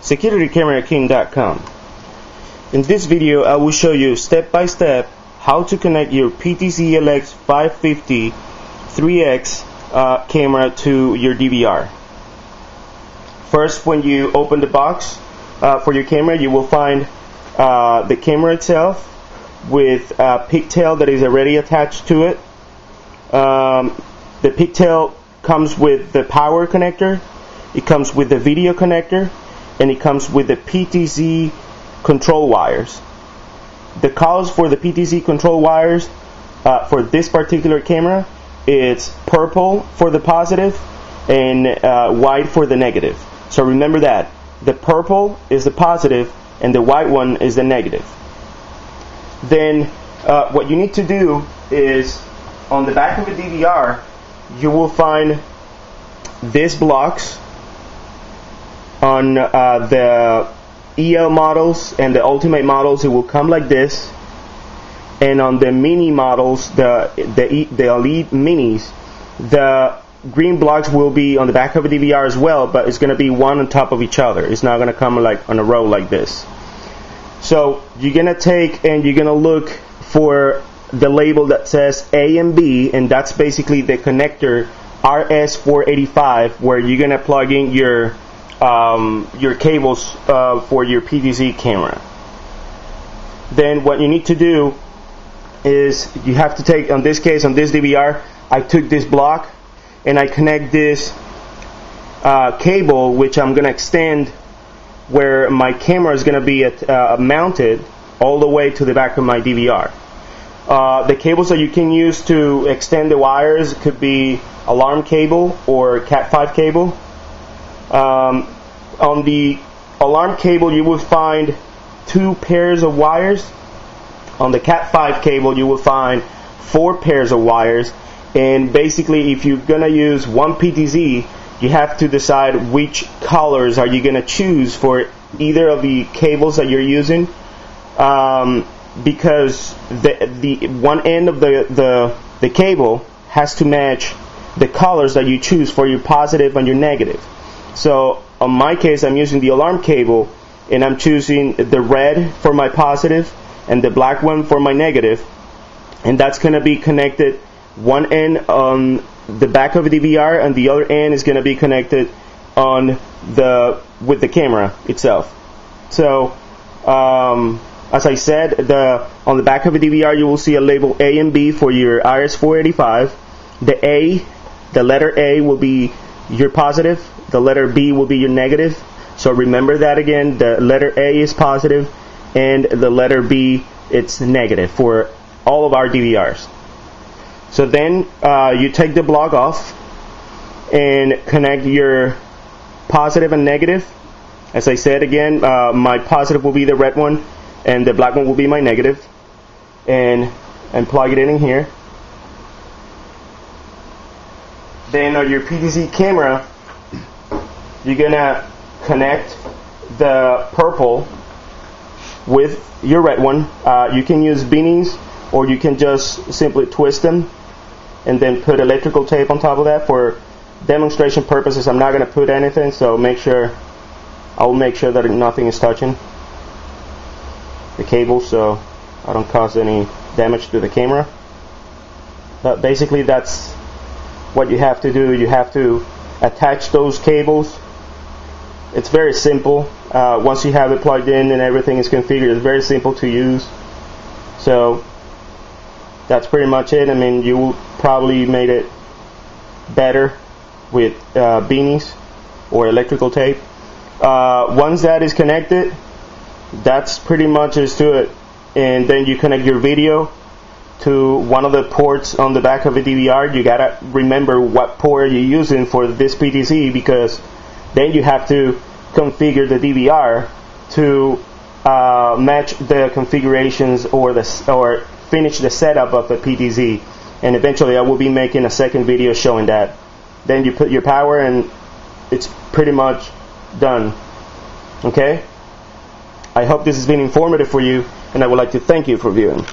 securitycameraking.com. In this video I will show you step by step how to connect your PTZ LX 550 3X uh, camera to your DVR. First when you open the box uh, for your camera you will find uh, the camera itself with a pigtail that is already attached to it. Um, the pigtail comes with the power connector, it comes with the video connector, and it comes with the PTZ control wires. The colors for the PTZ control wires uh, for this particular camera it's purple for the positive and uh, white for the negative. So remember that the purple is the positive and the white one is the negative. Then uh, what you need to do is on the back of a DVR you will find these blocks on uh, the EL models and the Ultimate models. It will come like this, and on the Mini models, the the the Elite Minis, the green blocks will be on the back of a DVR as well, but it's going to be one on top of each other. It's not going to come like on a row like this. So you're going to take and you're going to look for the label that says A and B, and that's basically the connector RS485 where you're gonna plug in your um, your cables uh, for your PTZ camera. Then what you need to do is you have to take, on this case, on this DVR, I took this block and I connect this uh, cable, which I'm gonna extend where my camera is gonna be at, uh, mounted all the way to the back of my DVR. Uh, the cables that you can use to extend the wires could be alarm cable or Cat5 cable. Um, on the alarm cable, you will find two pairs of wires. On the Cat5 cable, you will find four pairs of wires. And basically, if you're gonna use one PTZ, you have to decide which colors are you gonna choose for either of the cables that you're using. Um, because the the one end of the the the cable has to match the colors that you choose for your positive and your negative. So on my case, I'm using the alarm cable and I'm choosing the red for my positive and the black one for my negative. and that's going to be connected one end on the back of the DVR and the other end is going to be connected on the with the camera itself. So um, as I said, the on the back of the DVR you will see a label A and B for your RS485. The A, the letter A will be your positive, the letter B will be your negative. So remember that again, the letter A is positive and the letter B it's negative for all of our DVRs. So then uh, you take the block off and connect your positive and negative. As I said again, uh, my positive will be the red one and the black one will be my negative and and plug it in here then on your PTZ camera you're gonna connect the purple with your red one uh, you can use beanies or you can just simply twist them and then put electrical tape on top of that for demonstration purposes I'm not gonna put anything so make sure I'll make sure that nothing is touching the cable so I don't cause any damage to the camera. But basically that's what you have to do. You have to attach those cables. It's very simple. Uh, once you have it plugged in and everything is configured, it's very simple to use. So that's pretty much it. I mean, you probably made it better with uh, beanies or electrical tape. Uh, once that is connected, that's pretty much is to it. And then you connect your video to one of the ports on the back of a DVR. You gotta remember what port you're using for this PTZ because then you have to configure the DVR to uh, match the configurations or the or finish the setup of the PTZ. And eventually, I will be making a second video showing that. Then you put your power, and it's pretty much done. Okay. I hope this has been informative for you, and I would like to thank you for viewing.